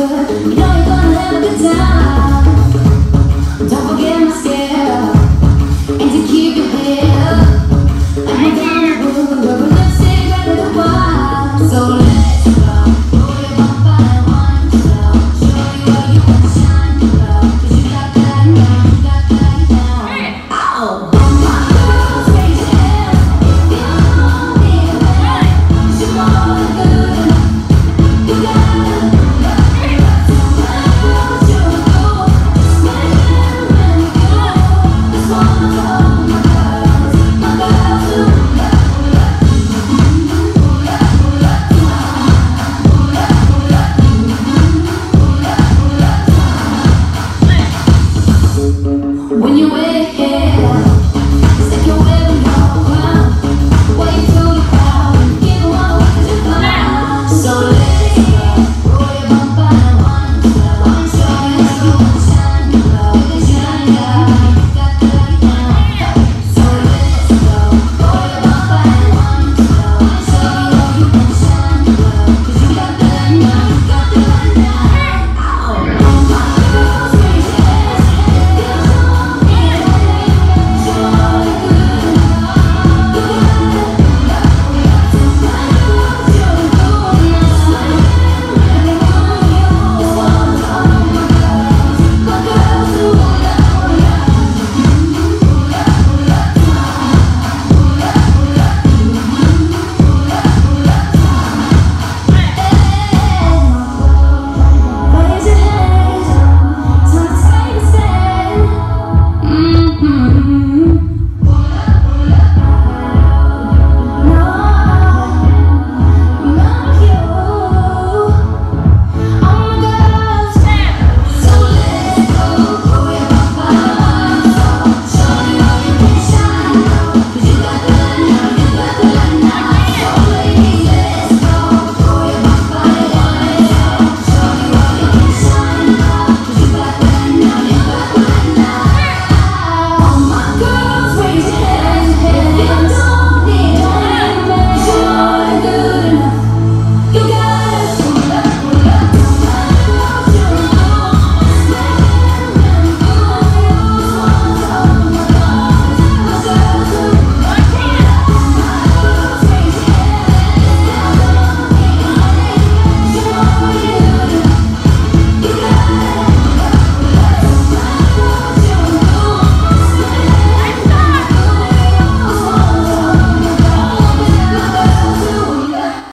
don't forget and to keep